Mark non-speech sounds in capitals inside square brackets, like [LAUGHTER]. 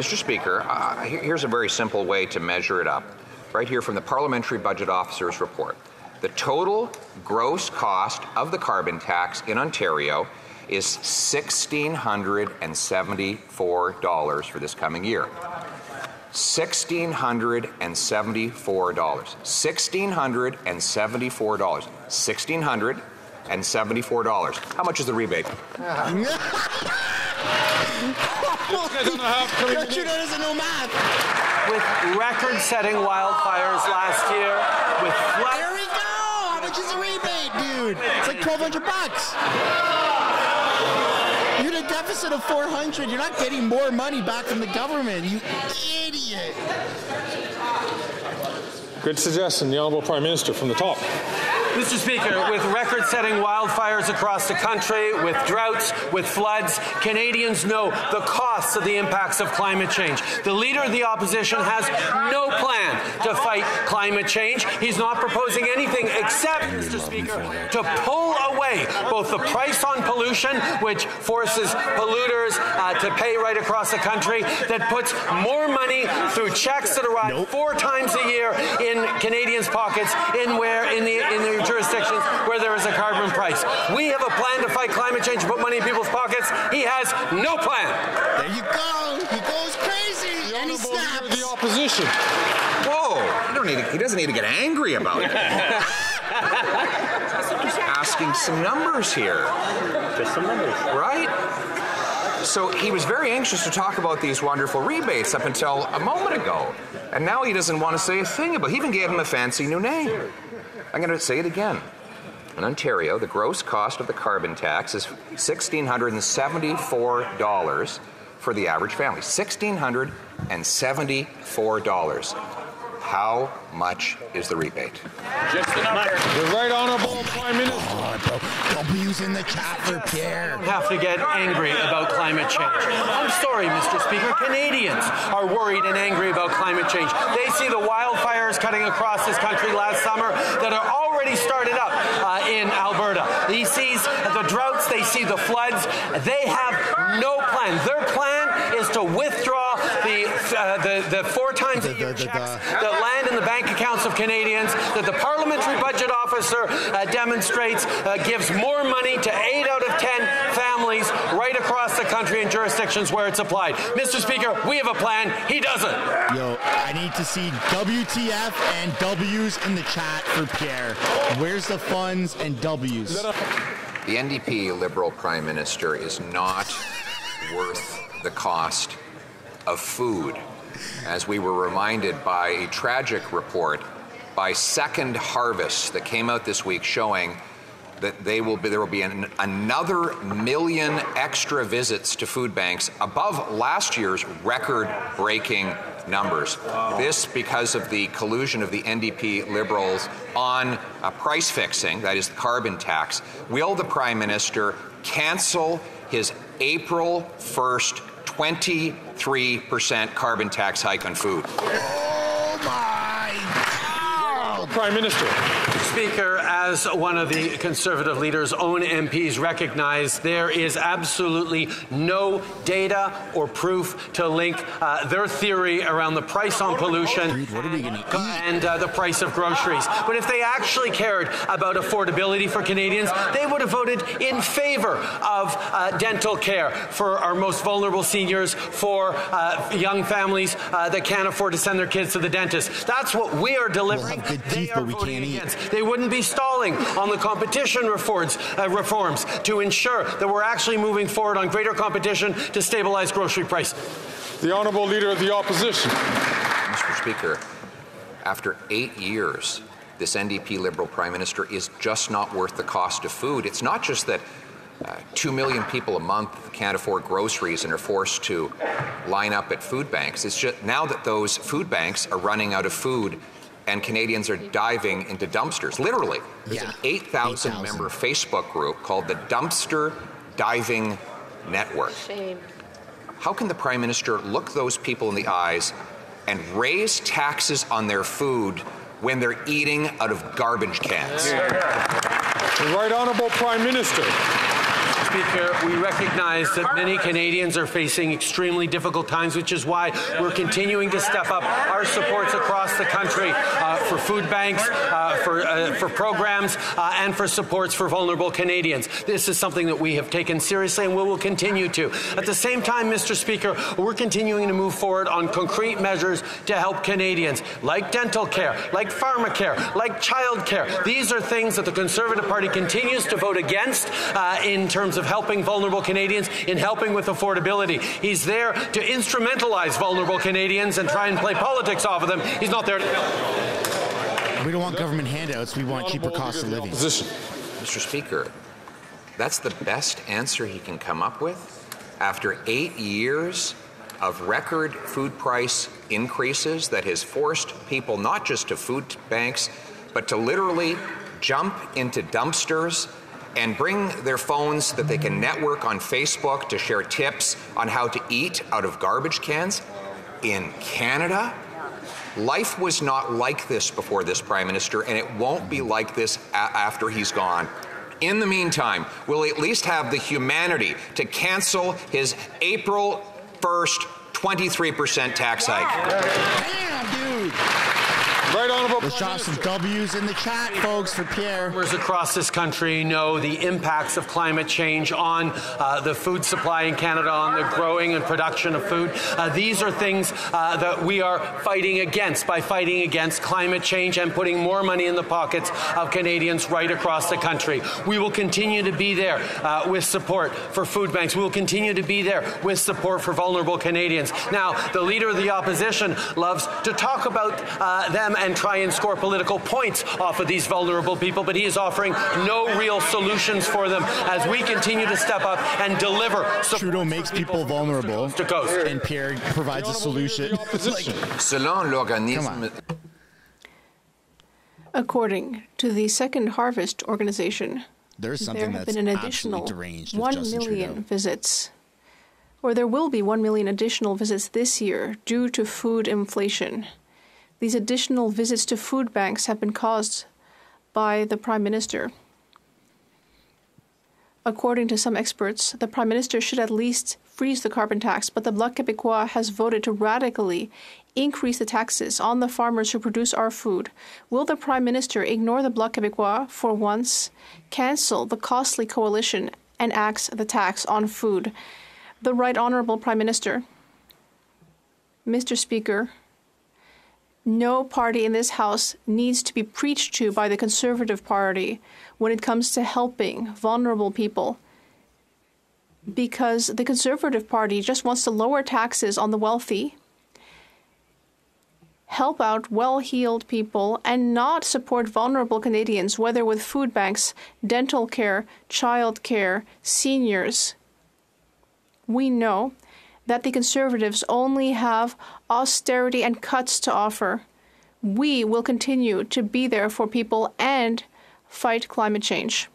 Mr. Speaker, uh, here's a very simple way to measure it up. Right here from the Parliamentary Budget Officer's report. The total gross cost of the carbon tax in Ontario is $1,674 for this coming year. $1,674. $1,674. $1,674. How much is the rebate? [LAUGHS] Gertrude doesn't know math. With record-setting wildfires last year, with flood. There we go. How much is a rebate, dude? It's like 1,200 bucks. You're in a deficit of 400. You're not getting more money back from the government. You idiot. Good suggestion, the Honourable Prime Minister from the top. Mr. Speaker, with record setting wildfires across the country, with droughts, with floods, Canadians know the costs of the impacts of climate change. The Leader of the Opposition has no plan to fight climate change. He's not proposing anything except, Mr. Speaker, to pull away both the price on pollution, which forces polluters uh, to pay right across the country, that puts more money through checks that arrive nope. four times a year in Canadians' pockets in where in the in the jurisdictions where there is a carbon price. We have a plan to fight climate change and put money in people's pockets. He has no plan. There you go. He goes crazy. The and he snaps. The opposition. Whoa! Don't need to, he doesn't need to get angry about it. Just [LAUGHS] asking some numbers here. Just some numbers. Right? So he was very anxious to talk about these wonderful rebates up until a moment ago. And now he doesn't want to say a thing about it. He even gave him a fancy new name. I'm going to say it again. In Ontario, the gross cost of the carbon tax is $1,674 for the average family. $1,674. How much is the rebate? Just the number. The Right Honourable Prime Minister. Oh, W's in the chat for Pierre. don't have to get angry about climate change. I'm sorry, Mr. Speaker. Canadians are worried and angry about climate change. They see the wildfires cutting across this country last summer that are already started up uh, in Alberta. He sees the droughts, they see the floods. They have no plan. Their plan is to withdraw the uh, the, the four times a year checks that land in the bank accounts of Canadians that the parliamentary budget officer uh, demonstrates uh, gives more money to eight out of ten families right across the country in jurisdictions where it's applied. Mr. Speaker, we have a plan. He doesn't. Yo, I need to see WTF and W's in the chat for Pierre. Where's the funds and W's? The NDP Liberal Prime Minister is not worth the cost of food, as we were reminded by a tragic report by Second Harvest that came out this week showing that they will be, there will be an, another million extra visits to food banks above last year's record-breaking numbers. Wow. This because of the collusion of the NDP Liberals on uh, price fixing, that is the carbon tax. Will the Prime Minister cancel his April 1st 23% carbon tax hike on food? Oh! Prime Minister. Speaker, as one of the Conservative leader's own MPs recognized, there is absolutely no data or proof to link uh, their theory around the price on pollution and uh, the price of groceries. But if they actually cared about affordability for Canadians, they would have voted in favor of uh, dental care for our most vulnerable seniors, for uh, young families uh, that can't afford to send their kids to the dentist. That's what we are delivering. We'll teeth, they are voting against. They they wouldn't be stalling on the competition reforms, uh, reforms to ensure that we're actually moving forward on greater competition to stabilize grocery prices. The Honourable Leader of the Opposition. Mr. Speaker, after eight years, this NDP Liberal Prime Minister is just not worth the cost of food. It's not just that uh, two million people a month can't afford groceries and are forced to line up at food banks. It's just now that those food banks are running out of food and Canadians are diving into dumpsters. Literally, there's yeah. an 8,000 8, member Facebook group called the Dumpster Diving Network. Shame. How can the Prime Minister look those people in the eyes and raise taxes on their food when they're eating out of garbage cans? Yeah. The Right Honourable Prime Minister. Speaker, we recognize that many Canadians are facing extremely difficult times, which is why we're continuing to step up our supports across the country uh, for food banks, uh, for, uh, for programs, uh, and for supports for vulnerable Canadians. This is something that we have taken seriously and we will continue to. At the same time, Mr. Speaker, we're continuing to move forward on concrete measures to help Canadians, like dental care, like pharmacare, like child care. These are things that the Conservative Party continues to vote against uh, in terms of helping vulnerable Canadians, in helping with affordability. He's there to instrumentalize vulnerable Canadians and try and play politics off of them. He's not there to help. We don't want government handouts. We want cheaper cost of living. Opposition. Mr. Speaker, that's the best answer he can come up with after eight years of record food price increases that has forced people not just to food banks, but to literally jump into dumpsters and bring their phones so that they can network on Facebook to share tips on how to eat out of garbage cans. In Canada, life was not like this before this Prime Minister, and it won't be like this a- after he's gone. In the meantime, will he at least have the humanity to cancel his April 1st 23% tax hike? Damn, dude. Right Honourable Let's drop some W's in the chat, folks, for Pierre. Farmers across this country know the impacts of climate change on uh, the food supply in Canada, on the growing and production of food. Uh, these are things uh, that we are fighting against by fighting against climate change and putting more money in the pockets of Canadians right across the country. We will continue to be there uh, with support for food banks. We will continue to be there with support for vulnerable Canadians. Now, the leader of the opposition loves to talk about uh, them and try and score political points off of these vulnerable people, but he is offering no real solutions for them as we continue to step up and deliver Trudeau makes people vulnerable, to coast. and Pierre provides a solution. like, Selon l'organisme According to the Second Harvest organization, there's there have that's been an additional deranged with 1 Justin million Trudeau. visits, or there will be 1 million additional visits this year due to food inflation. These additional visits to food banks have been caused by the Prime Minister. According to some experts, the Prime Minister should at least freeze the carbon tax, but the Bloc Québécois has voted to radically increase the taxes on the farmers who produce our food. Will the Prime Minister ignore the Bloc Québécois for once, cancel the costly coalition, and axe the tax on food? The Right Honourable Prime Minister. Mr. Speaker, no party in this House needs to be preached to by the Conservative Party when it comes to helping vulnerable people. Because the Conservative Party just wants to lower taxes on the wealthy, help out well heeled people, and not support vulnerable Canadians, whether with food banks, dental care, child care, seniors. We know that the Conservatives only have austerity and cuts to offer. We will continue to be there for people and fight climate change.